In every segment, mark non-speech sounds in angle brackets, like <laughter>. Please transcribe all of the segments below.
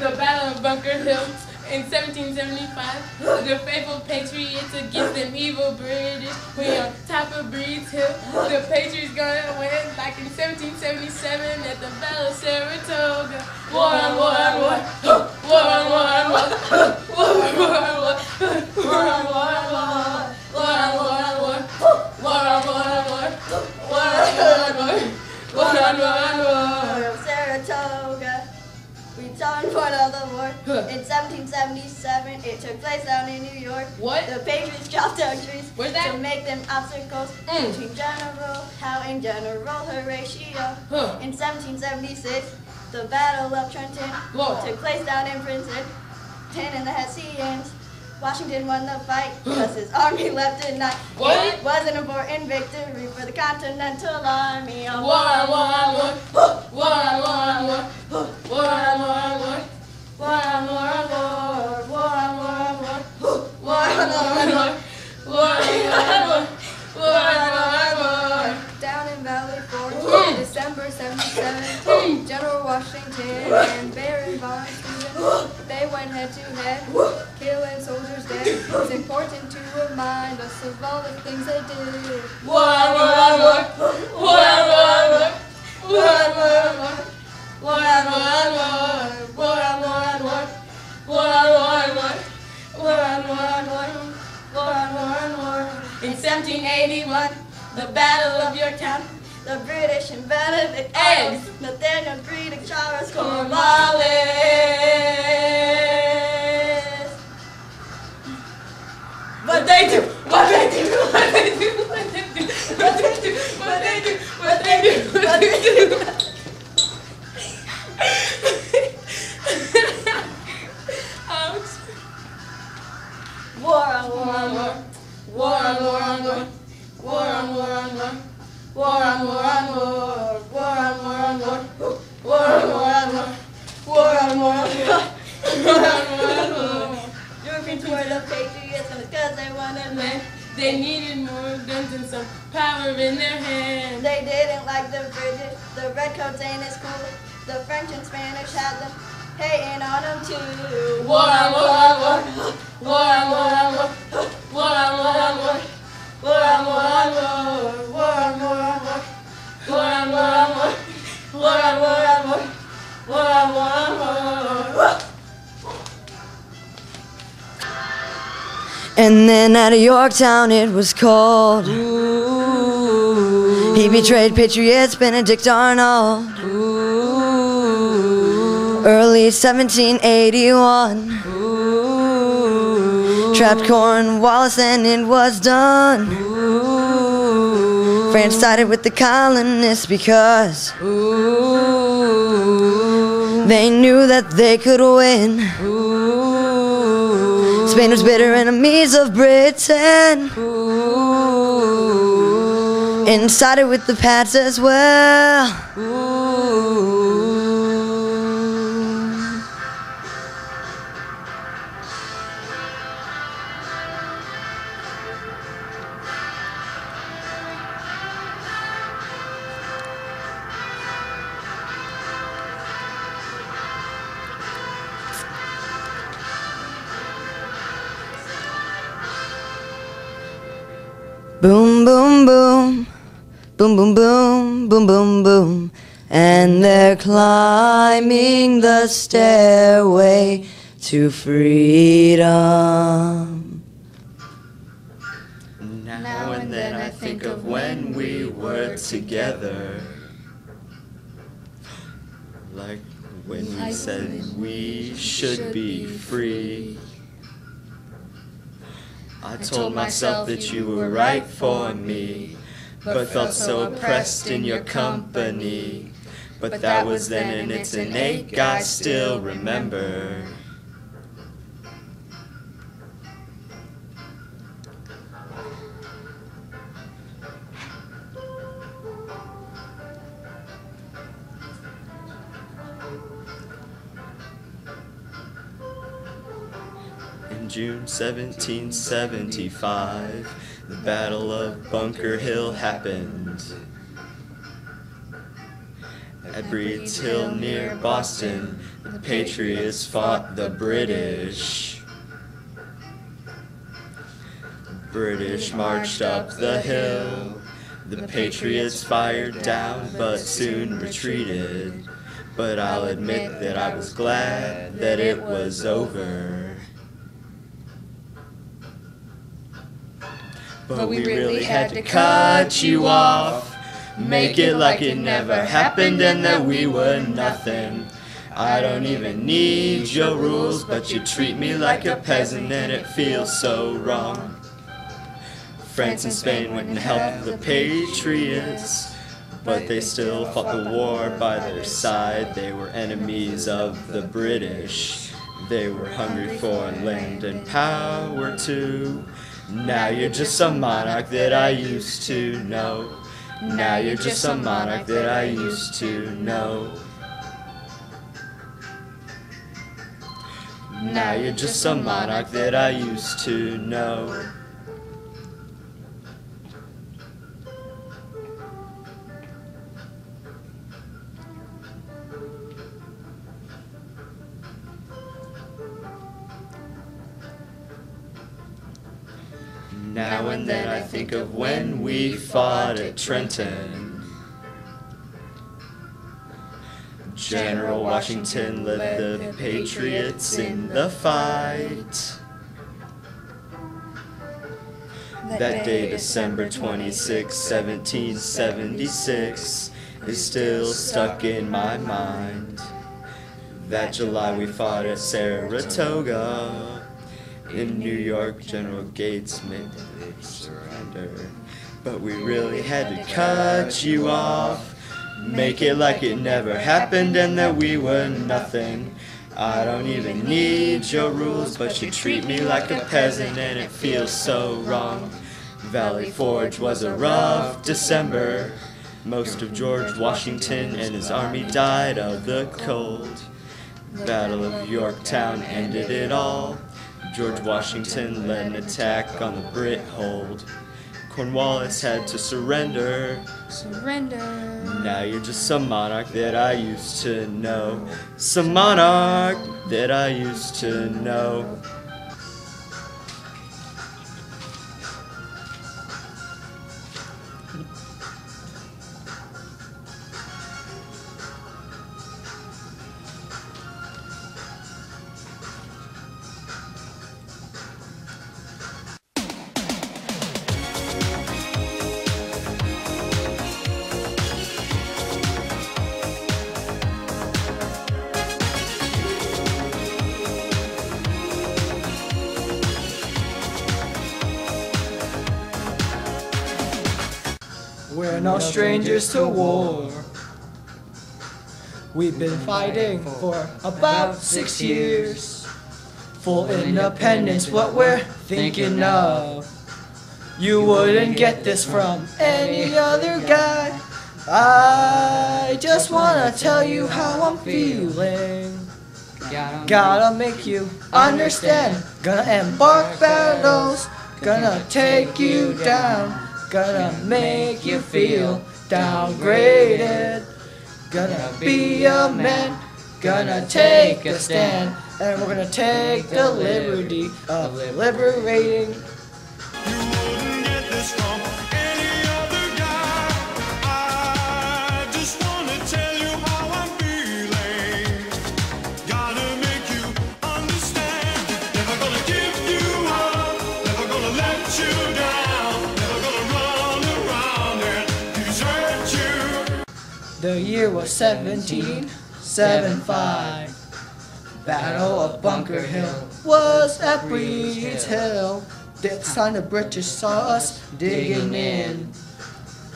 The Battle of Bunker Hill in 1775. The faithful patriots against them evil British. We on top of Breed's Hill. The Patriots gonna win like in 1777 at the Battle of Saratoga. War on war on war. War on war on war. War on war on war. The Patriots dropped their trees Where's that? to make them obstacles Mm. between General Howe and General Horatio. Huh. In 1776, the Battle of Trenton Whoa. took place down in Princeton. Ten in the Hessians. Washington won the fight because his army left at night. What? It was an important victory for the Continental Army. War on war on war. War war war. War war war. War war war. War on war on war. Down in Valley Forge, Mm. December 77, General Washington and Baron von Steuben, they went head to head, killing soldiers dead. It's important to remind us of all the things they did. War on war on war. War on war on war. War on war on war. War on war on war. War on war on war. 1781, the Battle of Yorktown. The British invented the Eggs. Nathaniel Greene Charles Cornwallis. What they do, what they do, what they do, what they do, what they do, what they do, what they do, what they do. Power in their hands. They didn't like the British. The redcoats ain't as cool. The French and Spanish had them hating on them too. War on war on war, war on war on war, war on war on war, war on war on war, war on war on war, war on war on war, war on war on war, war on war on war. And then at Yorktown it was cold. He betrayed patriots, Benedict Arnold. Ooh. Early 1781. Ooh. Trapped Cornwallis and it was done. Ooh. France sided with the colonists because they knew that they could win. Spain was bitter enemies of Britain. Inside and started with the pads as well. Ooh. Boom, boom, boom, boom, boom, boom. And they're climbing the stairway to freedom. Now and then I think of when we were together. Like when we said we should be free. I told myself that you were right for me, but felt so oppressed in your company. But that was then and it's an ache I still remember. In June 1775, the Battle of Bunker Hill happened. At Breeds Hill near Boston, the Patriots fought the British. British marched up the hill. The Patriots fired down, but soon retreated. But I'll admit that I was glad that it was over. But we really had to cut you off. Make it like it never happened and that we were nothing. I don't even need your rules, but you treat me like a peasant and it feels so wrong. France and Spain went and helped the Patriots, but they still fought the war by their side. They were enemies of the British. They were hungry for land and power too. Now you're just some monarch that I used to know. Now you're just some monarch that I used to know. Now you're just some monarch that I used to know. Think of when we fought at Trenton. General Washington led the Patriots in the fight. That day, December 26, 1776, is still stuck in my mind. That July we fought at Saratoga. In New York, General Gates made the surrender. But we really had to cut you off. Make it like it never happened and that we were nothing. I don't even need your rules, but you treat me like a peasant and it feels so wrong. Valley Forge was a rough December. Most of George Washington and his army died of the cold. Battle of Yorktown ended it all. George Washington led an attack on the Brit hold. Cornwallis had to surrender. Surrender. Now you're just some monarch that I used to know. Some monarch that I used to know. No strangers to war. We've been fighting for about six years. Full independence, what we're thinking of. You wouldn't get this from any other guy. I just wanna tell you how I'm feeling. Gotta make you understand. Gonna embark battles. Gonna take you down. Gonna make you feel downgraded. Gonna be a man. Gonna take a stand. And we're gonna take the liberty of liberating. The year was 1775. Battle of Bunker Hill was at Breed's Hill. This time the British saw us digging in.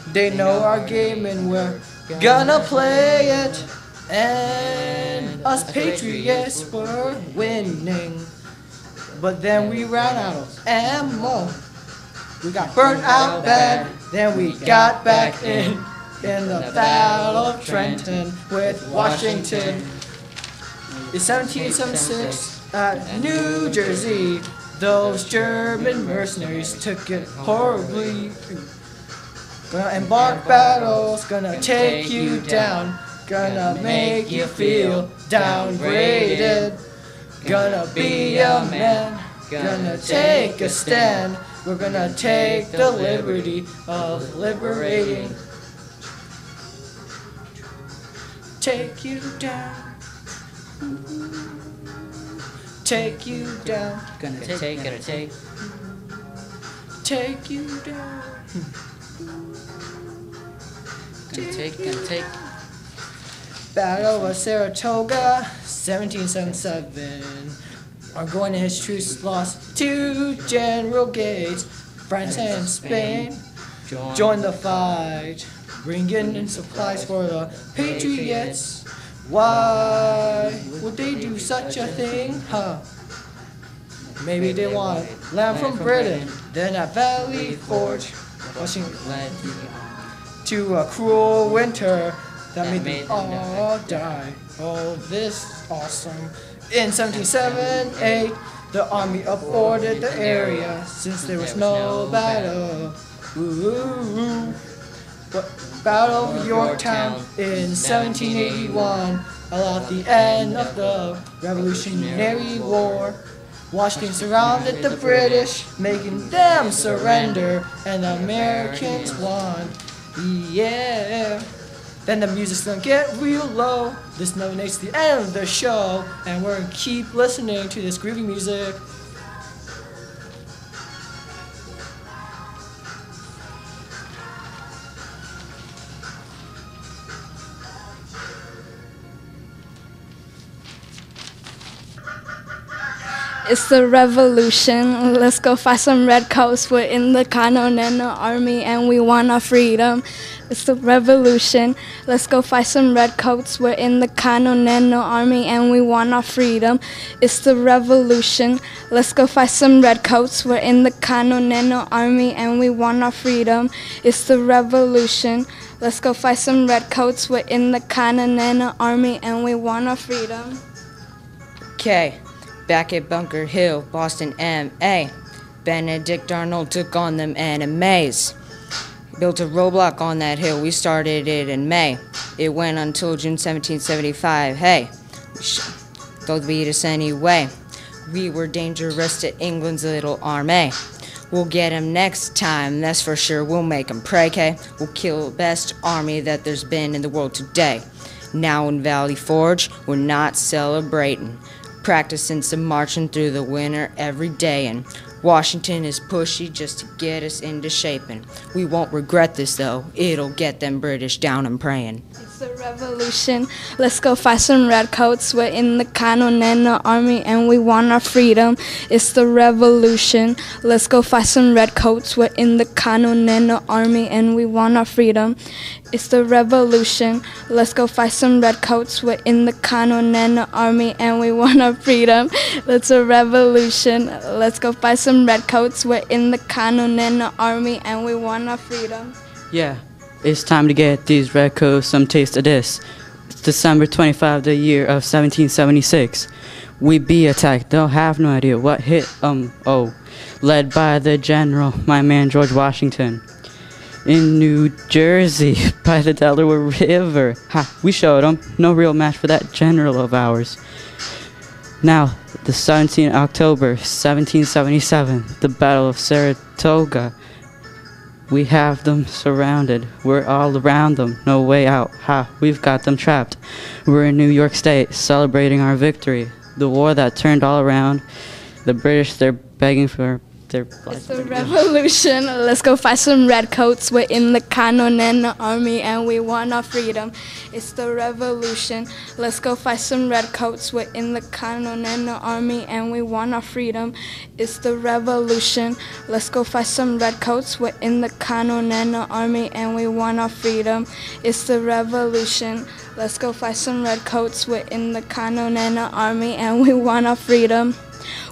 They know our game and we're gonna play it. And us Patriots were winning. But then we ran out of ammo. We got burnt out bad, then we got back in. In the Battle of Trenton with Washington. In 1776 at New Jersey, those German mercenaries took it horribly. Gonna embark battles, gonna take you down. Gonna make you feel downgraded. Gonna be a man. Gonna take a stand. We're gonna take the liberty of liberating. Take you down. Take you down. Gonna take it or take. Take you down. Gonna take, gonna take. Battle of Saratoga, 1777. Are going to his truce lost to General Gates. France and Spain Join. join the fight, bringing in supplies for the Patriots. Why would they do such a thing? Huh? Maybe they want land from Britain, then at Valley Forge, rushing Let to a cruel winter that made them all die. Oh, this awesome. In 1778, the army aborted the area since there was no battle. Ooh. But Battle of Yorktown in 1781 allowed the end of the Revolutionary War. Washington surrounded the British, making them surrender, and the Americans won. Yeah. Then the music's gonna get real low. This nominates the end of the show, and we're gonna keep listening to this groovy music. It's the revolution. Let's go fight some red coats. We're in the Continental Army and we want our freedom. It's the revolution. Let's go fight some red coats. We're in the Continental Army and we want our freedom. It's the revolution. Let's go fight some red coats. We're in the Continental Army and we want our freedom. It's the revolution. Let's go fight some red coats. We're in the Continental Army and we want our freedom. Okay, back at Bunker Hill, Boston, MA. Benedict Arnold took on them enemies. Built a roadblock on that hill. We started it in May. It went until June 1775. Hey, they'll beat us anyway. We were dangerous to England's little army. We'll get 'em next time, that's for sure. We'll make 'em pray, okay? We'll kill the best army that there's been in the world today. Now in Valley Forge, we're not celebrating. Practicing some marching through the winter every day, and Washington is pushy just to get us into shaping. We won't regret this though, it'll get them British down and praying. It's the revolution. Let's go fight some redcoats. We're in the Continental Army and we want our freedom. It's the revolution. Let's go fight some redcoats. We're in the Continental Army and we want our freedom. It's the revolution. Let's go fight some redcoats. We're in the Continental Army and we want our freedom. It's a revolution. Let's go fight some redcoats. We're in the Continental Army and we want our freedom. Yeah, it's time to get these redcoats some taste of this. It's December 25, the year of 1776. We be attacked, they'll have no idea what hit um oh. Led by the general, my man George Washington. In New Jersey, <laughs> by the Delaware River. Ha, we showed 'em. No real match for that general of ours. Now, the 17th October, 1777, the Battle of Saratoga. We have them surrounded. We're all around them. No way out. Ha, we've got them trapped. We're in New York State celebrating our victory. The war that turned all around. The British, they're begging for their It's the revolution. Let's go fight some redcoats. We're in the Continental Army and we want our freedom. It's the revolution. Let's go fight some redcoats. We're in the Continental Army and we want our freedom. It's the revolution. Let's go fight some redcoats. We're in the Continental Army and we want our freedom. It's the revolution. Let's go fight some redcoats. We're in the Continental Army and we want our freedom.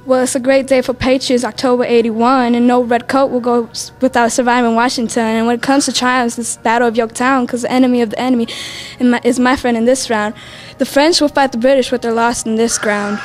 Well, it's a great day for Patriots, October 81, and no red coat will go without surviving Washington. And when it comes to triumphs, it's Battle of Yorktown, because the enemy of the enemy is my- friend in this round. The French will fight the British, but they're lost in this ground.